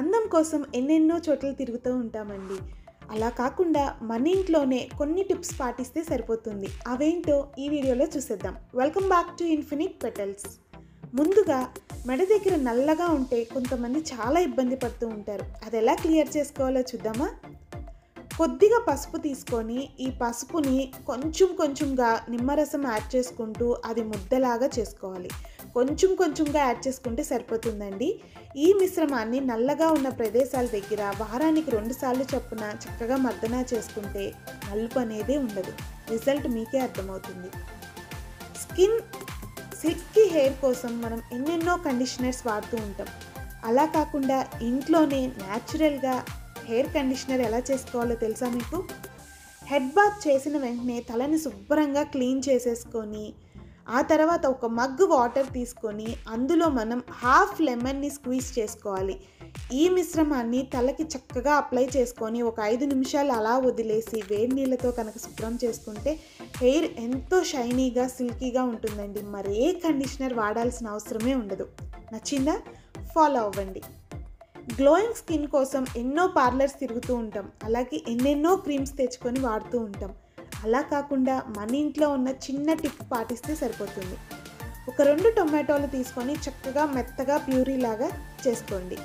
అందం కోసం ఎన్నెన్నో చోట్ల తిరుగుతూ ఉంటామండి. అలా కాకుండా మన ఇంట్లోనే కొన్ని టిప్స్ పాటిస్తే సరిపోతుంది. అవేంటో ఈ వీడియోలో చూసేద్దాం. Welcome back to infinite petals. ముందుగా మెడ దగ్గర నల్లగా ఉంటే కొంతమంది చాలా ఇబ్బంది పడుతూ ఉంటారు. అది ఎలా క్లియర్ చేసుకోవాలో చూద్దామా? కొద్దిగా పసుపు తీసుకొని ఈ పసుపుని కొంచెం కొంచెంగా నిమ్మరసం యాడ్ చేసుకుంటూ అది ముద్దలాగా చేసుకోవాలి. కొంచెం కొంచెంగా యాడ్ చేసుకుంటే సరిపోతుందండి. ఈ మిశ్రమాన్ని నల్లగా ఉన్న ప్రదేశాల దగ్గర వారానికి రెండుసార్లు చొప్పున చక్కగా మర్దన చేసుకుంటే నలుపు అనేదే ఉండదు. రిజల్ట్ మీకే అర్థమవుతుంది. స్కిన్ సిల్కీ హెయిర్ కోసం మనం ఎన్నెన్నో కండిషనర్స్ వాడుతూ ఉంటాం. అలా కాకుండా ఇంట్లోనే న్యాచురల్గా హెయిర్ కండిషనర్ ఎలా చేసుకోవాలో తెలుసా మీకు? హెడ్ బాత్ చేసిన వెంటనే తలని శుభ్రంగా క్లీన్ చేసేసుకొని ఆ తర్వాత ఒక మగ్గు వాటర్ తీసుకొని అందులో మనం హాఫ్ లెమన్ని స్క్వీజ్ చేసుకోవాలి. ఈ మిశ్రమాన్ని తలకి చక్కగా అప్లై చేసుకొని ఒక ఐదు నిమిషాలు అలా వదిలేసి వేడి నీళ్ళతో కనుక శుభ్రం చేసుకుంటే హెయిర్ ఎంతో షైనీగా సిల్కీగా ఉంటుందండి. మరే కండిషనర్ వాడాల్సిన అవసరమే ఉండదు. నచ్చిందా? ఫాలో అవ్వండి. గ్లోయింగ్ స్కిన్ కోసం ఎన్నో పార్లర్స్ తిరుగుతూ ఉంటాం. అలాగే ఎన్నెన్నో క్రీమ్స్ తెచ్చుకొని వాడుతూ ఉంటాం. అలా కాకుండా మన ఇంట్లో ఉన్న చిన్న టిప్ పాటిస్తే సరిపోతుంది. ఒక రెండు టొమాటోలు తీసుకొని చక్కగా మెత్తగా ప్యూరీ లాగా చేసుకోండి.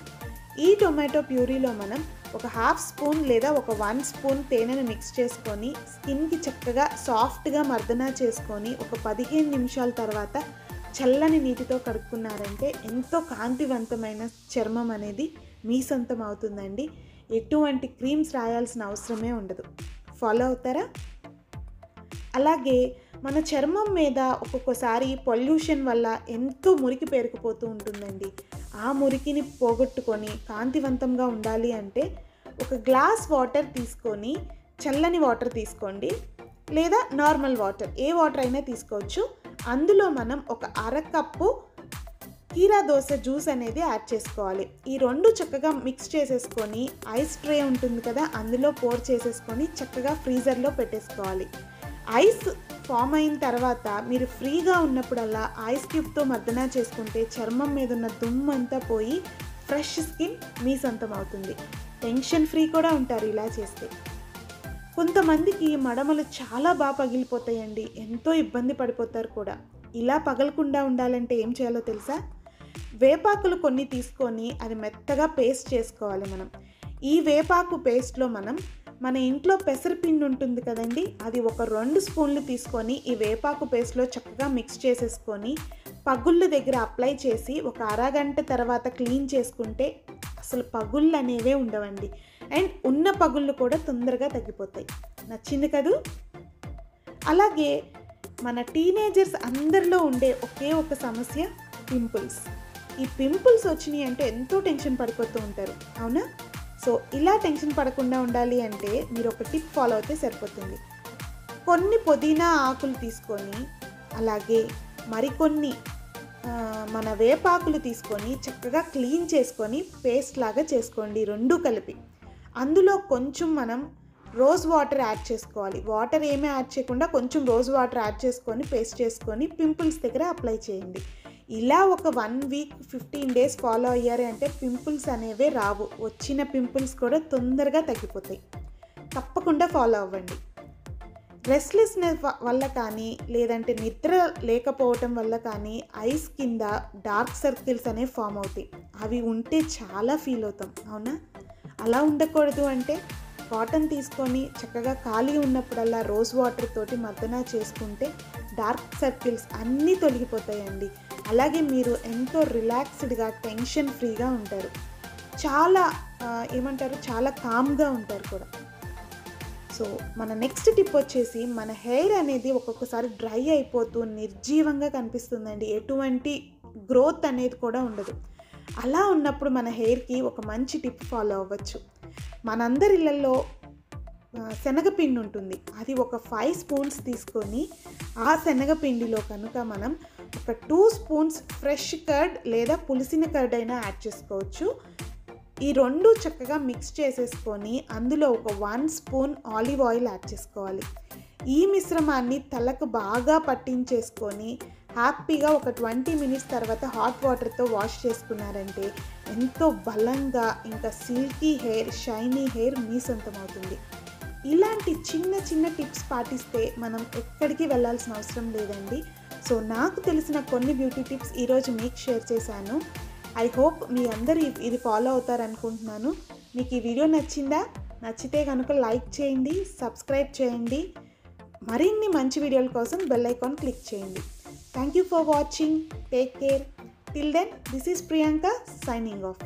ఈ టొమాటో ప్యూరీలో మనం ఒక హాఫ్ స్పూన్ లేదా ఒక వన్ స్పూన్ తేనెను మిక్స్ చేసుకొని స్కిన్కి చక్కగా సాఫ్ట్గా మర్దన చేసుకొని ఒక పదిహేను నిమిషాల తర్వాత చల్లని నీటితో కడుక్కున్నారంటే ఎంతో కాంతివంతమైన చర్మం అనేది మీ సొంతం అవుతుందండి. ఎటువంటి క్రీమ్స్ రాయాల్సిన అవసరమే ఉండదు. ఫాలో అవుతారా? అలాగే మన చర్మం మీద ఒక్కొక్కసారి పొల్యూషన్ వల్ల ఎంతో మురికి పేరుకుపోతూ ఉంటుందండి. ఆ మురికిని పోగొట్టుకొని కాంతివంతంగా ఉండాలి అంటే ఒక గ్లాస్ వాటర్ తీసుకొని చల్లని వాటర్ తీసుకోండి. లేదా నార్మల్ వాటర్ ఏ వాటర్ అయినా తీసుకోవచ్చు. అందులో మనం ఒక అరకప్పు కీరా దోశ జ్యూస్ అనేది యాడ్ చేసుకోవాలి. ఈ రెండు చక్కగా మిక్స్ చేసేసుకొని ఐస్ ట్రే ఉంటుంది కదా అందులో పోర్ చేసేసుకొని చక్కగా ఫ్రీజర్లో పెట్టేసుకోవాలి. ఐస్ ఫామ్ అయిన తర్వాత మీరు ఫ్రీగా ఉన్నప్పుడల్లా ఐస్ క్యూబ్తో మర్దన చేసుకుంటే చర్మం మీద ఉన్న దుమ్ము అంతా పోయి ఫ్రెష్ స్కిన్ మీ సొంతం అవుతుంది. టెన్షన్ ఫ్రీ కూడా ఉంటారు ఇలా చేస్తే. కొంతమందికి మడమలు చాలా బాగా పగిలిపోతాయండి. ఎంతో ఇబ్బంది పడిపోతారు కూడా. ఇలా పగలకుండా ఉండాలంటే ఏం చేయాలో తెలుసా? వేపాకులు కొన్ని తీసుకొని అది మెత్తగా పేస్ట్ చేసుకోవాలి మనం. ఈ వేపాకు పేస్ట్లో మనం మన ఇంట్లో పెసరపిండి ఉంటుంది కదండి అది ఒక రెండు స్పూన్లు తీసుకొని ఈ వేపాకు పేస్ట్లో చక్కగా మిక్స్ చేసేసుకొని పగుళ్ళ దగ్గర అప్లై చేసి ఒక అరగంట తర్వాత క్లీన్ చేసుకుంటే అసలు పగుళ్ళు అనేవే ఉండవండి. అండ్ ఉన్న పగుళ్ళు కూడా తొందరగా తగ్గిపోతాయి. నచ్చింది కదూ? అలాగే మన టీనేజర్స్ అందరిలో ఉండే ఒకే ఒక సమస్య పింపుల్స్. ఈ పింపుల్స్ వచ్చినాయి అంటే ఎంతో టెన్షన్ పడిపోతూ ఉంటారు అవునా? సో ఇలా టెన్షన్ పడకుండా ఉండాలి అంటే మీరు ఒక టిప్ ఫాలో అయితే సరిపోతుంది. కొన్ని పుదీనా ఆకులు తీసుకొని అలాగే మరికొన్ని మన వేపాకులు తీసుకొని చక్కగా క్లీన్ చేసుకొని పేస్ట్ లాగా చేసుకోండి రెండు కలిపి. అందులో కొంచెం మనం రోజ్ వాటర్ యాడ్ చేసుకోవాలి. వాటర్ ఏమీ యాడ్ చేయకుండా కొంచెం రోజ్ వాటర్ యాడ్ చేసుకొని పేస్ట్ చేసుకొని పింపుల్స్ దగ్గర అప్లై చేయండి. ఇలా ఒక one week fifteen days follow అయ్యారు అంటే పింపుల్స్ అనేవే రావు. వచ్చిన పింపుల్స్ కూడా తొందరగా తగ్గిపోతాయి. తప్పకుండా ఫాలో అవ్వండి. రెస్ట్లెస్నెస్ వల్ల కానీ లేదంటే నిద్ర లేకపోవటం వల్ల కానీ ఐస్ కింద డార్క్ సర్కిల్స్ అనేవి ఫామ్ అవుతాయి. అవి ఉంటే చాలా ఫీల్ అవుతాం అవునా? అలా ఉండకూడదు అంటే కాటన్ తీసుకొని చక్కగా ఖాళీ ఉన్నప్పుడల్లా రోజ్ వాటర్ తోటి మర్దన చేసుకుంటే డార్క్ సర్కిల్స్ అన్నీ తొలగిపోతాయండి. అలాగే మీరు ఎంతో రిలాక్స్డ్గా టెన్షన్ ఫ్రీగా ఉంటారు. చాలా ఏమంటారు? చాలా కామ్గా ఉంటారు కూడా. సో మన నెక్స్ట్ టిప్ వచ్చేసి మన హెయిర్ అనేది ఒక్కొక్కసారి డ్రై అయిపోతూ నిర్జీవంగా కనిపిస్తుందండి. ఎటువంటి గ్రోత్ అనేది కూడా ఉండదు. అలా ఉన్నప్పుడు మన హెయిర్కి ఒక మంచి టిప్ ఫాలో అవ్వచ్చు. మనందరి ఇళ్ళల్లో శనగపిండి ఉంటుంది. అది ఒక ఫైవ్ స్పూన్స్ తీసుకొని ఆ శనగపిండిలో కనుక మనం ఒక టూ స్పూన్స్ ఫ్రెష్ కర్డ్ లేదా పులిసిన కర్డ్ అయినా యాడ్ చేసుకోవచ్చు. ఈ రెండు చక్కగా మిక్స్ చేసేసుకొని అందులో ఒక one spoon olive oil add చేసుకోవాలి. ఈ మిశ్రమాన్ని తలకు బాగా పట్టించేసుకొని హ్యాపీగా ఒక ట్వంటీ మినిట్స్ తర్వాత హాట్ వాటర్తో వాష్ చేసుకున్నారంటే ఎంతో బలంగా ఇంకా సిల్కీ హెయిర్ షైనీ హెయిర్ మీ సొంతమవుతుంది ఇలాంటి చిన్న చిన్న టిప్స్ పాటిస్తే మనం ఎక్కడికి వెళ్ళాల్సిన అవసరం లేదండి. సో నాకు తెలిసిన కొన్ని బ్యూటీ టిప్స్ ఈరోజు మీకు షేర్ చేశాను. ఐ హోప్ మీ అందరు ఇది ఫాలో అవుతారనుకుంటున్నాను. మీకు ఈ వీడియో నచ్చిందా? నచ్చితే కనుక లైక్ చేయండి సబ్స్క్రైబ్ చేయండి. మరిన్ని మంచి వీడియోల కోసం బెల్ ఐకాన్ క్లిక్ చేయండి. Thank you for watching take care till then this is Priyanka signing off